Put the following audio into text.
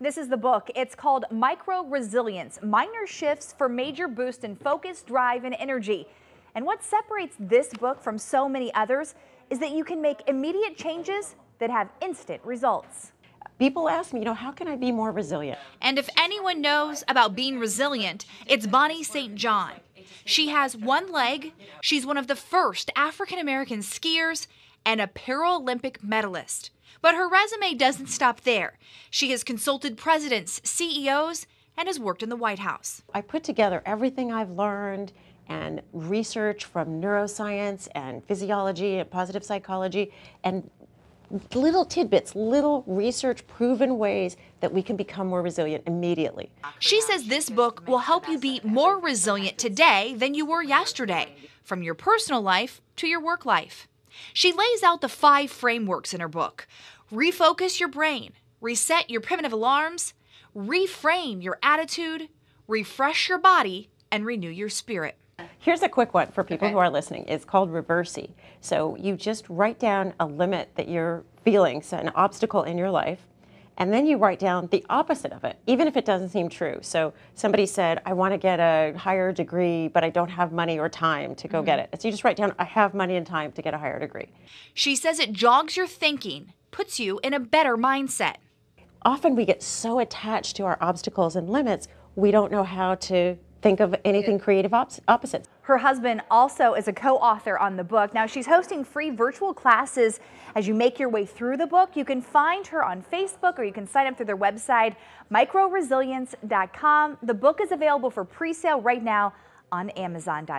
This is the book. It's called Micro Resilience Minor Shifts for Major Boost in Focus, Drive, and Energy. And what separates this book from so many others is that you can make immediate changes that have instant results. People ask me, you know, how can I be more resilient? And if anyone knows about being resilient, it's Bonnie St. John. She has one leg, she's one of the first African American skiers, and a Paralympic medalist. But her resume doesn't stop there. She has consulted presidents, CEOs, and has worked in the White House. I put together everything I've learned and research from neuroscience and physiology and positive psychology and little tidbits, little research proven ways that we can become more resilient immediately. She says this book will help you be more resilient today than you were yesterday, from your personal life to your work life. She lays out the five frameworks in her book refocus your brain, reset your primitive alarms, reframe your attitude, refresh your body, and renew your spirit. Here's a quick one for people okay. who are listening. It's called Reversi. So you just write down a limit that you're feeling, so an obstacle in your life, and then you write down the opposite of it, even if it doesn't seem true. So somebody said, I want to get a higher degree, but I don't have money or time to go mm-hmm. get it. So you just write down, I have money and time to get a higher degree. She says it jogs your thinking, puts you in a better mindset. Often we get so attached to our obstacles and limits, we don't know how to think of anything creative op opposites. Her husband also is a co-author on the book. Now she's hosting free virtual classes as you make your way through the book. You can find her on Facebook or you can sign up through their website, microresilience.com. The book is available for pre-sale right now on Amazon.com.